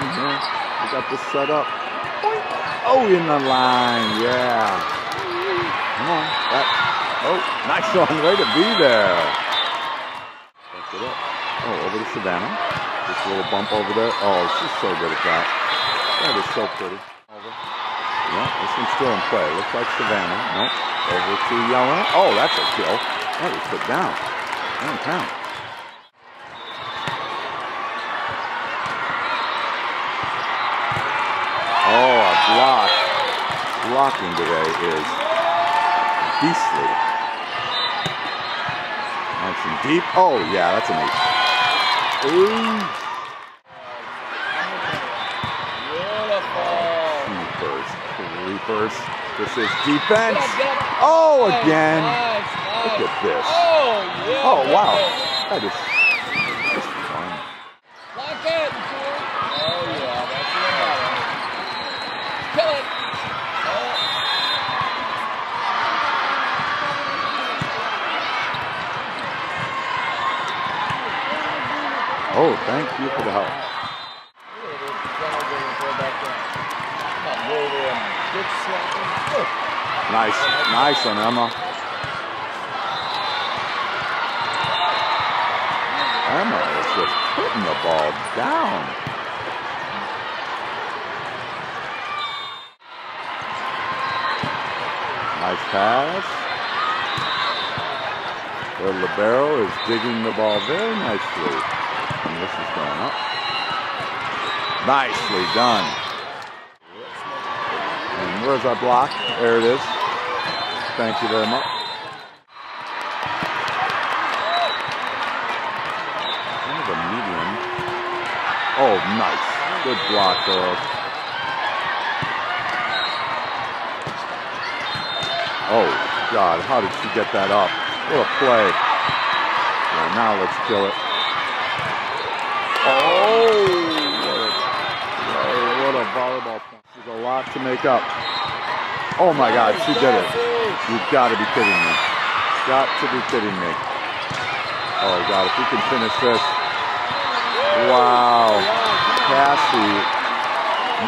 here. We got this set up. Oh, in the line, yeah. Come on. That, oh, nice on way to be there. That's it up. Oh, over to Savannah. This little bump over there. Oh, she's so good at that. That is so pretty. Over. Yeah, this one's still in play. Looks like Savannah. Nope. Over to Yelena. Oh, that's a kill. That was put down. Downtown. Oh, our block. Blocking today is beastly. Nice and deep. Oh, yeah, that's an ace. Ooh. Creepers. Creepers. This is defense. Oh, again. Look at this. Oh. Oh, wow. That is just fun. Lock it. Oh, yeah. That's what matter. Kill it. Oh. Oh, thank you for the help. Nice. Nice on Emma. Emma is just putting the ball down. Nice pass. The libero is digging the ball very nicely. And this is going up. Nicely done. And where's our block? There it is. Thank you very much. Kind of a medium. Oh, nice. Good block, girls. Oh, God, how did she get that up? What a play. Yeah, now let's kill it. Oh, what a, what a volleyball point. To make up. Oh my God, she did it. You've got to be kidding me. Got to be kidding me. Oh God, if we can finish this. Wow. Cassie,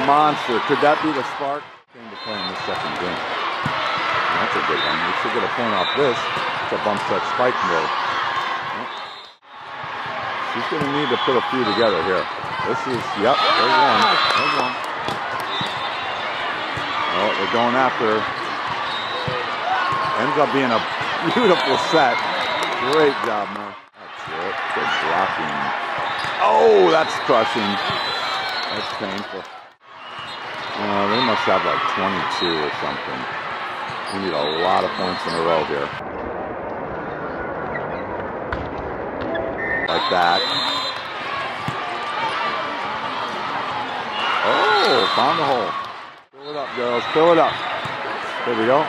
monster. Could that be the spark? Came to play in the second game. That's a good one. We should get a point off this. It's a bump set spike move. She's going to need to put a few together here. This is, yep, there's one. There's one. Oh, they're going after. Ends up being a beautiful set. Great job, man. That's it. Good blocking. Oh, that's crushing. That's painful. Uh, they must have like 22 or something. We need a lot of points in a row here. Like that. Oh, found the hole. Up, girls. Fill it up. There we go.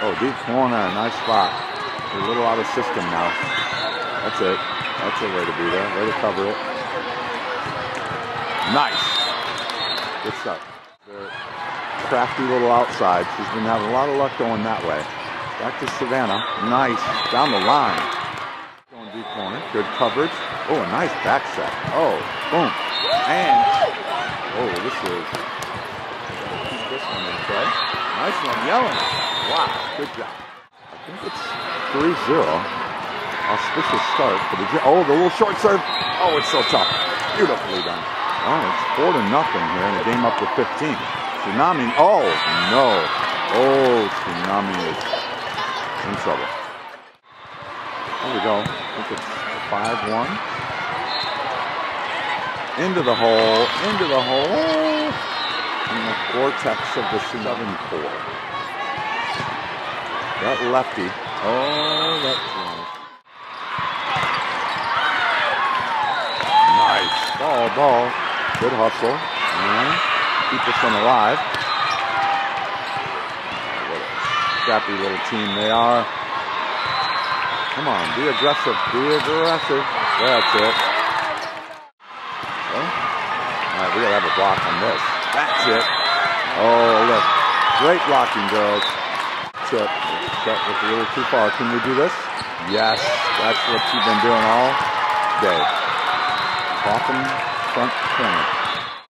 Oh, deep corner. Nice spot. We're a little out of system now. That's it. That's a way to be there. Way to cover it. Nice. Good stuff. Crafty little outside. She's been having a lot of luck going that way. Back to Savannah. Nice. Down the line. Going deep corner. Good coverage. Oh, a nice back set. Oh, boom. And, oh, this is, keep this one in play. Nice one, Yellen. Wow, good job. I think it's 3-0. Auspicious start for the, oh, the little short serve. Oh, it's so tough. Beautifully done. Oh, it's four to nothing here in a game up to 15. Tsunami, oh, no. Oh, Tsunami is in trouble. There we go. I think it's 5-1. Into the hole, into the hole. In the vortex of the 7-4. That lefty. Oh, that's nice. Nice. Ball, ball. Good hustle. And keep this one alive. What a scrappy little team they are. Come on, be aggressive. Be aggressive. That's it. Okay. All right, we gotta have a block on this. That's it. Oh, look. Great blocking, girls. Tip. That was a little too far. Can we do this? Yes. That's what you've been doing all day. Talking front corner.